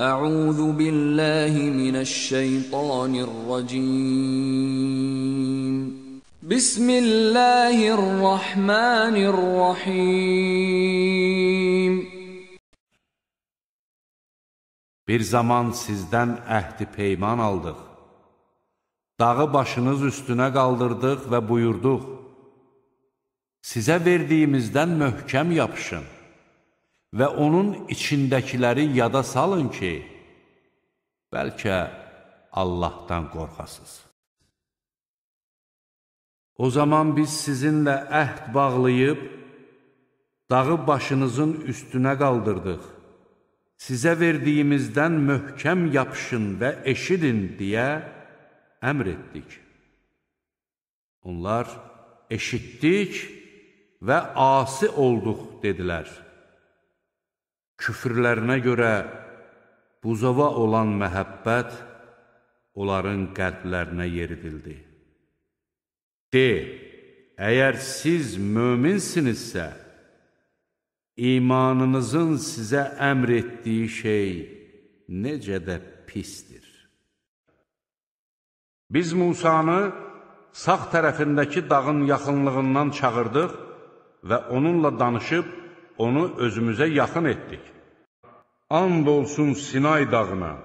أعوذ بالله من الشيطان الرجيم بسم الله الرحمن الرحيم Bir zaman sizdən əhdi peyman aldıq. Dağı başınız üstünə qaldırdıq və buyurduq. Sizə verdiyimizdən möhkəm yapışın və onun içindəkiləri yada salın ki, bəlkə Allahdan qorxasız. O zaman biz sizinlə əhd bağlayıb, dağı başınızın üstünə qaldırdıq. Sizə verdiyimizdən möhkəm yapışın və eşidin deyə əmr etdik. Onlar eşitdik və asi olduq dedilər. Küfrlərinə görə buzova olan məhəbbət onların qəlblərinə yeridildi. De, əgər siz möminsinizsə, imanınızın sizə əmr etdiyi şey necə də pisdir. Biz Musanı sağ tərəfindəki dağın yaxınlığından çağırdıq və onunla danışıb onu özümüzə yaxın etdik. And olsun Sinay dağına,